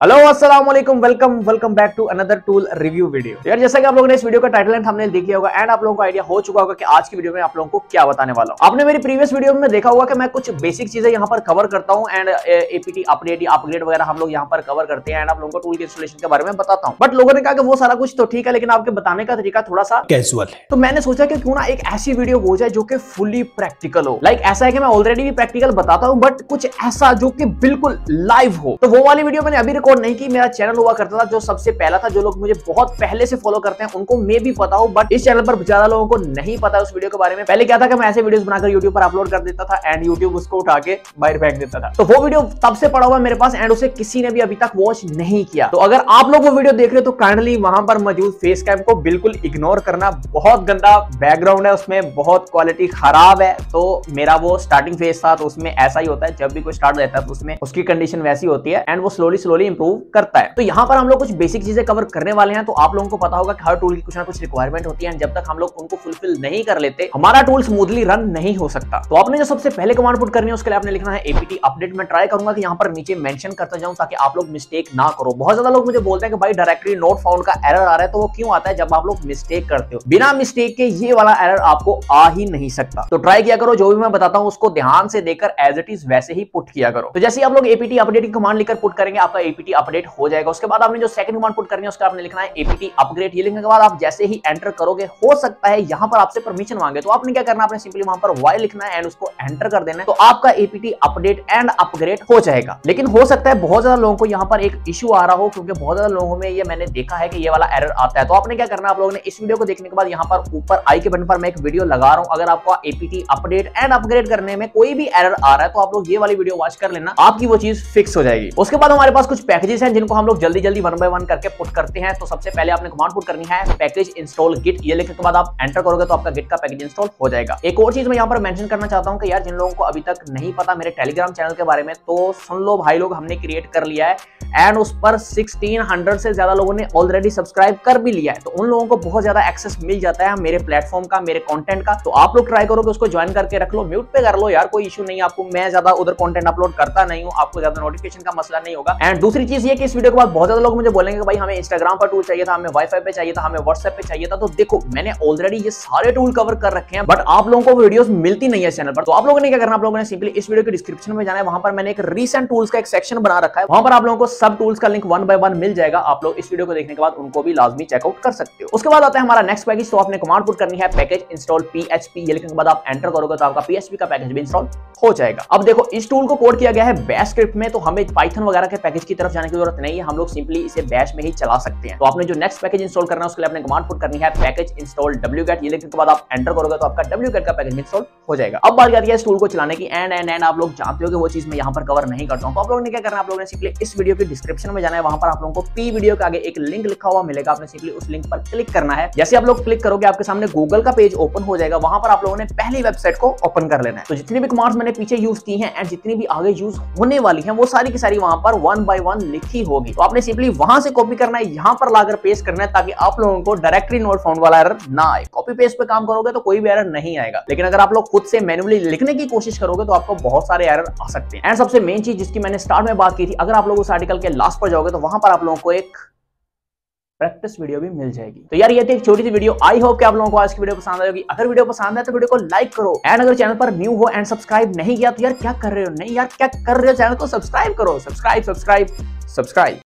Hello अस्सलाम वालेकुम welcome welcome back to another tool review video यार जैसा कि आप लोगों ने इस वीडियो का टाइटल एंड थंबनेल देख लिया होगा एंड आप लोगों को आइडिया हो चुका होगा कि आज की वीडियो में आप लोगों को क्या बताने वाला हूँ। आपने मेरी प्रीवियस वीडियो में देखा होगा कि मैं कुछ बेसिक चीज़ें यहाँ पर कवर करता हूँ एंड एपीटी अपडेट या अपग्रेड वगैरह हम लोग यहाँ पर कवर करते हैं एंड आप लोगों को टूल के इंस्टॉलेशन के बारे में बताता हूँ। बट लोगों ने कहा कि वो सारा कुछ तो ठीक है लेकिन आपके बताने का तरीका थोड़ा सा कैजुअल है। तो मैंने सोचा कि क्यों ना एक ऐसी वीडियो हो जाए जो कि फुली प्रैक्टिकल हो। लाइक ऐसा है कि मैं ऑलरेडी भी प्रैक्टिकल बताता हूँ बट कुछ ऐसा जो कि बिल्कुल लाइव हो। तो वो वाली वीडियो मैंने अभी रिकॉर्ड नहीं की मेरा चैनल हुआ करता था, जो सबसे पहला था, जो लोग मुझे बहुत पहले से फॉलो करते हैं, उनको मैं भी पता हूँ बट इस चैनल पर ज़्यादा लोगों को नहीं पता उस वीडियो के बारे में। पहले क्या था कि मैं ऐसे वीडियोस बनाकर यूट्यूब पर अपलोड कर देता था एंड यूट्यूब उसको उठा के बाहर फेंक देता था। तो वो वीडियो तब से पड़ा हुआ मेरे पास एंड उसे किसी ने भी अभी तक वॉच नहीं किया। तो अगर आप लोग वो वीडियो देख रहे हो तो काइंडली वहाँ पर मौजूद फेस कैम को बिल्कुल इग्नोर करना बहुत गंदा बैकग्राउंड है, उसमें बहुत क्वालिटी खराब है। तो मेरा वो स्टार्टिंग फेस था तो उसमें ऐसा ही होता है, जब भी कोई स्टार्ट रहता है तो उसमें उसकी कंडीशन वैसी होती है एंड वो स्लोली स्लोली इंप्रूव करता है। तो यहाँ पर हम लोग कुछ बेसिक चीज़ें कवर करने वाले हैं तो आप लोगों को पता होगा कि हर टूल की कुछ ना कुछ रिक्वायरमेंट होती है जब तक हम लोग उनको फुलफिल नहीं कर लेते, हमारा टूल स्मूथली रन नहीं हो सकता। तो आपने जो सबसे पहले कमांड पुट करनी है, उसके लिए आपने लिखना है एपीटी अपडेट में ट्राई करूँगा कि यहाँ पर नीचे मेंशन करता जाऊँ ताकि आप लोग मिस्टेक ना करो। बहुत ज़्यादा लोग मुझे बोलते हैं कि भाई डायरेक्टली नोट फाउंड का एरर आ रहा है तो वो क्यों आता है जब आप लोग मिस्टेक करते हो? बिना मिस्टेक के ये वाला एरर आपको आ ही नहीं सकता। तो ट्राई किया करो, जो भी मैं बताता हूँ, उसको ध्यान से देकर एज इट इज़ वैसे ही पुट किया करो। तो जैसे आप लोग एपीटी अपडेट की कमांड लिखकर पुट करेंगे, आपका एपीटी अपडेट हो जाएगा। उसके बाद आपने जो सेकंड कमांड पुट करनी है, उसका आपने लिखना है एपीटी अपग्रेड ये लिखने के बाद आप जैसे ही एंटर करोगे, हो सकता है यहाँ पर आपसे परमिशन मांगे। तो आपने क्या करना आपने सिंपली वहाँ पर वाई लिखना है एंड उसको एंटर कर देना है। तो आपका एपीटी अपडेट एंड अपग्रेड हो जाएगा। लेकिन हो सकता है बहुत ज़्यादा लोगों को यहाँ पर एक इशू आ रहा हो, क्योंकि बहुत ज़्यादा लोगों में ये मैंने देखा है कि ये वाला एरर आता है। तो आपने क्या करना आप लोगों ने इस वीडियो को देखने के बाद यहाँ पर ऊपर आई के बटन पर मैं एक वीडियो लगा रहा हूँ। अगर आपको एपीटी अपडेट एंड अपग्रेड करने में कोई भी एरर आ रहा है तो आप लोग ये वाली वीडियो वॉच कर लेना। आपकी वो चीज़ फिक्स हो जाएगी। उसके बाद हमारे पास कुछ पैकेजेस हैं जिनको हम लोग जल्दी जल्दी वन बाय वन करके पुट करते हैं। तो सबसे पहले आपने कमांड पुट करनी है पैकेज इंस्टॉल गिट ये लिखने के बाद आप एंटर करोगे तो आपका गिट का पैकेज इंस्टॉल हो जाएगा। एक और चीज़ मैं यहाँ पर मैंशन करना चाहता हूँ कि यार जिन लोगों को अभी तक नहीं पता मेरे टेलीग्राम चैनल के बारे में तो सुन लो भाई लोग, हमने क्रिएट कर लिया है। एंड उस पर 1600 से ज़्यादा लोगों ने ऑलरेडी सब्सक्राइब कर भी लिया है। तो उन लोगों को बहुत ज़्यादा एक्सेस मिल जाता है मेरे प्लेटफॉर्म का, मेरे कंटेंट का। तो आप लोग ट्राई करो कि उसको ज्वाइन करके रख लो म्यूट पे कर लो। यार, कोई इशू नहीं आपको, मैं ज़्यादा उधर कॉन्टेंट अपलोड करता नहीं हूँ, आपको ज़्यादा नोटिफिकेशन का मसला नहीं होगा। एंड दूसरी चीज़ ये कि इस वीडियो के बाद बहुत ज़्यादा लोग मुझे बोलेंगे भाई हमें इंस्टाग्राम पर टूल चाहिए था, हमें वाईफाई पे चाहिए था, हमें व्हाट्सएप पे चाहिए था। तो देखो, मैंने ऑलरेडी ये सारे टूल कवर कर रखे हैं बट आप लोगों को वीडियोस मिलती नहीं है चैनल पर। तो आप लोगों ने क्या करना? आप लोगों ने सिंपली इस वीडियो के डिस्क्रिप्शन में जाना है। वहाँ पर मैंने एक रीसेंट टूल्स का एक सेक्शन बना रखा है। वहाँ पर आप लोगों को सब टूल्स का लिंक वन बाय वन मिल जाएगा। आप लोग इस वीडियो को देखने के बाद उनको भी लाजमी चेकआउट कर सकते हो। उसके बाद आता है हमारा नेक्स्ट पैकेज तो आपने कमांड पुट करनी है पैकेज इंस्टॉल पीएचपी ये लिखने के बाद आप एंटर करोगे तो आपका पीएचपी का पैकेज भी इंस्टॉल हो जाएगा। अब देखो, इस टूल को कोड किया गया है बैश स्क्रिप्ट में तो हमें पाइथन वगैरह के पैकेज की तरफ़ जाने की ज़रूरत नहीं है। हम लोग सिंपली इसे बैश में ही चला सकते हैं। तो आपने जो नेक्स्ट पैकेज इंस्टॉल करना है, उसके लिए अपने कमांड पुट करनी है पैकेज इंस्टॉल डब्ल्यू गेट ये लिखने के बाद आप एंटर करोगे तो आपका डब्ल्यू गेट का पैकेज इंस्टॉल हो जाएगा। अब बात करती है इस टूल को चलाने की। एंड एंड एंड आप लोग जानते हो कि वो चीज़ मैं यहाँ पर कवर नहीं करता हूँ। तो आप लोगों ने क्या करना आप लोगों ने सिंपली इस वीडियो की डिस्क्रिप्शन में जाना है, वहाँ पर आप लोगों को पी वीडियो के आगे एक लिंक लिखा हुआ मिलेगा, आपने सिंपली उस लिंक पर क्लिक करना है। जैसे आप लोग क्लिक करोगे, आपके सामने गूगल का पेज ओपन हो जाएगा, वहाँ पर आप लोगों ने पहली वेबसाइट को ओपन कर लेना है। तो जितनी भी कमांड्स मैंने पीछे यूज़ की हैं एंड जितनी भी आगे यूज़ होने वाली हैं, वो सारी की सारी वहाँ पर वन बाय वन लिखी होगी। तो आपने सिंपली वहाँ से कॉपी करना है, यहाँ पर लाकर पेस्ट करना है, ताकि आप लोगों को डायरेक्टली नोट फाउंड वाला एरर ना आए। कॉपी पेस्ट पे काम करोगे तो कोई भी एरर नहीं आएगा। लेकिन अगर आप लोग खुद से मैनुअली लिखने की कोशिश करोगे तो आपको बहुत सारे एरर आ सकते हैं। एंड सबसे मेन चीज़ जिसकी मैंने स्टार्ट में बात की थी, अगर आप लोग उस आर्टिकल के लास्ट पर जाओगे तो वहाँ पर आप लोगों को एक प्रैक्टिस वीडियो भी मिल जाएगी। तो यार ये थी एक छोटी सी वीडियो आई होप कि आप लोगों को आज की वीडियो पसंद आएगी अगर वीडियो पसंद है तो वीडियो को लाइक करो। एंड अगर चैनल पर न्यू हो एंड सब्सक्राइब नहीं किया तो यार क्या कर रहे हो? नहीं यार, क्या कर रहे हो? चैनल को सब्सक्राइब करो। Subscribe subscribe subscribe